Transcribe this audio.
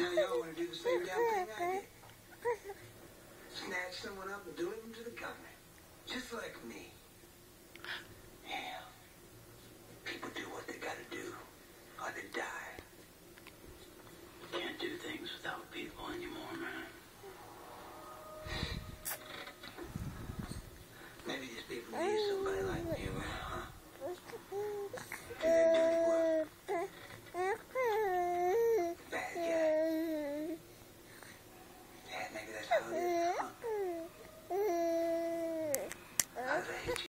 Now y'all want to do the same damn thing I did. Snatch someone up and doing them to the government. Just like me. Hell, People do what they gotta do. Or they die. Can't do things without people anymore, man. Maybe these people need